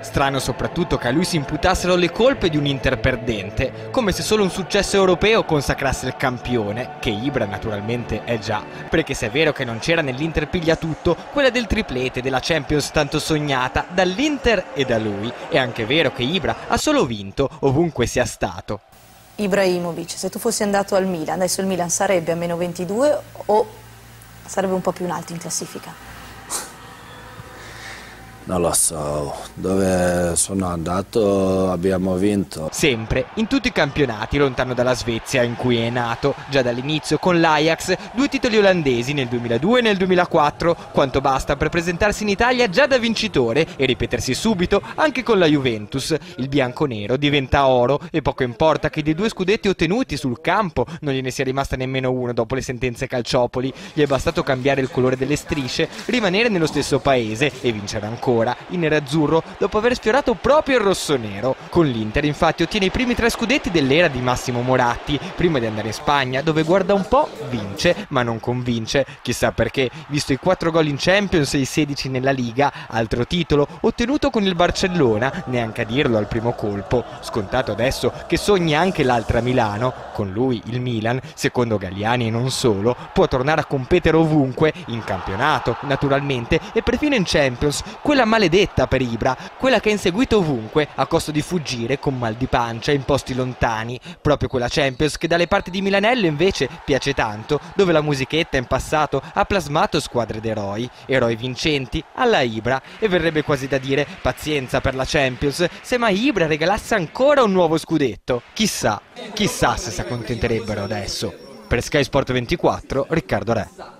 Strano soprattutto che a lui si imputassero le colpe di un Inter perdente, come se solo un successo europeo consacrasse il campione, che Ibra naturalmente è già, perché se è vero che non c'era nell'Inter piglia tutto, quella del triplete della Champions tanto sognata dall'Inter e da lui, è anche vero che Ibra ha solo vinto ovunque sia stato. Ibrahimovic, se tu fossi andato al Milan, adesso il Milan sarebbe a meno 22 o sarebbe un po' più in alto in classifica? Non lo so, dove sono andato abbiamo vinto. Sempre, in tutti i campionati, lontano dalla Svezia in cui è nato, già dall'inizio con l'Ajax, due titoli olandesi nel 2002 e nel 2004, quanto basta per presentarsi in Italia già da vincitore e ripetersi subito anche con la Juventus. Il bianco-nero diventa oro e poco importa che dei due scudetti ottenuti sul campo non gliene sia rimasta nemmeno uno dopo le sentenze calciopoli. Gli è bastato cambiare il colore delle strisce, rimanere nello stesso paese e vincere ancora ancora in nerazzurro dopo aver sfiorato proprio il rossonero. Con l'Inter infatti ottiene i primi tre scudetti dell'era di Massimo Moratti, prima di andare in Spagna dove guarda un po', vince, ma non convince, chissà perché, visto i 4 gol in Champions e i 16 nella Liga, altro titolo ottenuto con il Barcellona, neanche a dirlo al primo colpo, scontato adesso che sogna anche l'altra Milano, con lui il Milan, secondo Galliani e non solo, può tornare a competere ovunque, in campionato naturalmente e perfino in Champions, quella maledetta per Ibra, quella che ha inseguito ovunque a costo di fuggire con mal di pancia in posti lontani, proprio quella Champions che dalle parti di Milanello invece piace tanto, dove la musichetta in passato ha plasmato squadre d'eroi, eroi vincenti alla Ibra e verrebbe quasi da dire pazienza per la Champions se mai Ibra regalasse ancora un nuovo scudetto. Chissà, chissà se si accontenterebbero adesso. Per Sky Sport 24, Riccardo Re.